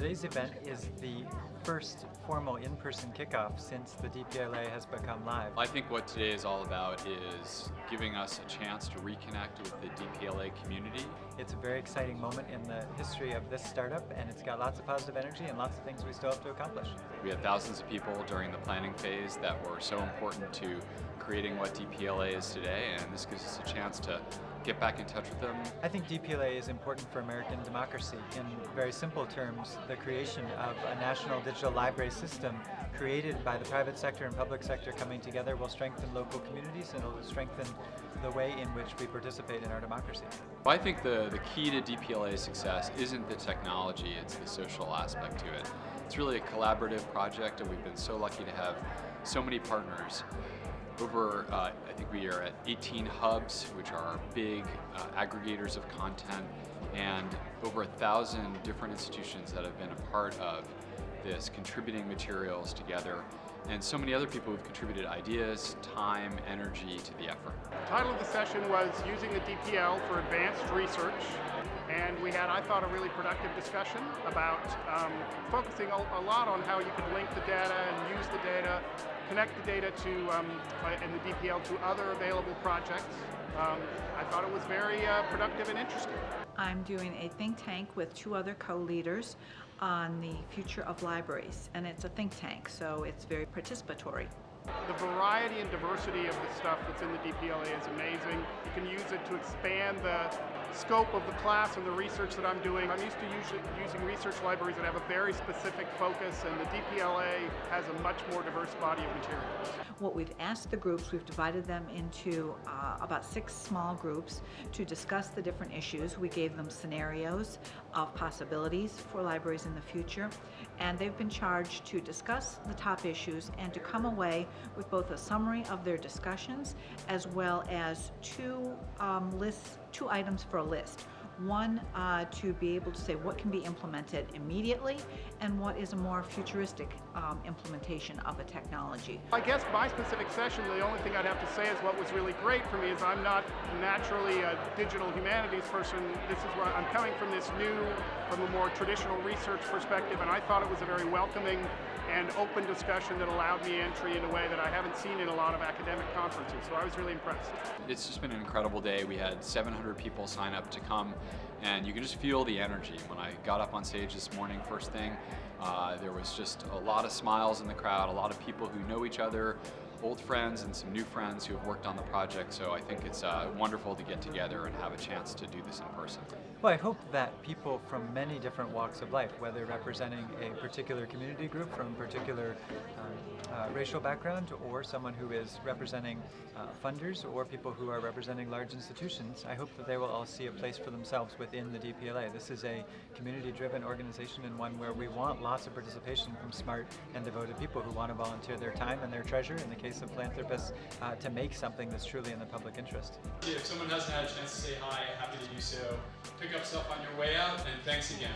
Today's event is the first formal in-person kickoff since the DPLA has become live. I think what today is all about is giving us a chance to reconnect with the DPLA community. It's a very exciting moment in the history of this startup and it's got lots of positive energy and lots of things we still have to accomplish. We had thousands of people during the planning phase that were so important to creating what DPLA is today and this gives us a chance to get back in touch with them. I think DPLA is important for American democracy. In very simple terms, the creation of a national digital library system created by the private sector and public sector coming together will strengthen local communities and it will strengthen the way in which we participate in our democracy. Well, I think the, the key to DPLA's success isn't the technology, it's the social aspect to it. It's really a collaborative project and we've been so lucky to have so many partners over, uh, I think we are at 18 hubs, which are big uh, aggregators of content, and over a thousand different institutions that have been a part of this, contributing materials together, and so many other people who've contributed ideas, time, energy to the effort. The title of the session was Using the DPL for Advanced Research, and we had, I thought, a really productive discussion about um, focusing a, lot on how you could link the data and use the data, connect the data to, um, in the DPL to other available projects. Um, I thought it was very uh, productive and interesting. I'm doing a think tank with two other co-leaders on the future of libraries, and it's a think tank, so it's very participatory. The variety and diversity of the stuff that's in the DPLA is amazing. You can use it to expand the scope of the class and the research that I'm doing. I'm used to usually using research libraries that have a very specific focus and the DPLA has a much more diverse body of materials. What we've asked the groups, we've divided them into uh, about six small groups to discuss the different issues. We gave them scenarios of possibilities for libraries in the future and they've been charged to discuss the top issues and to come away with both a summary of their discussions as well as two um, lists, two items for a list. One, uh, to be able to say what can be implemented immediately and what is a more futuristic um, implementation of a technology. I guess my specific session, the only thing I'd have to say is what was really great for me is I'm not naturally a digital humanities person. This is where I'm coming from this new, from a more traditional research perspective, and I thought it was a very welcoming and open discussion that allowed me entry in a way that I haven't seen in a lot of academic conferences, so I was really impressed. It's just been an incredible day. We had 700 people sign up to come, and you can just feel the energy. When I got up on stage this morning, first thing, uh, there was just a lot of smiles in the crowd, a lot of people who know each other, old friends and some new friends who have worked on the project, so I think it's uh, wonderful to get together and have a chance to do this in person. Well, I hope that people from many different walks of life, whether representing a particular community group from a particular um, uh, racial background, or someone who is representing uh, funders, or people who are representing large institutions, I hope that they will all see a place for themselves within the DPLA. This is a community-driven organization and one where we want lots of participation from smart and devoted people who want to volunteer their time and their treasure, in the case of philanthropists, uh, to make something that's truly in the public interest. If someone hasn't had a chance to say hi, happy to do so. Pick up stuff on your way out, and thanks again.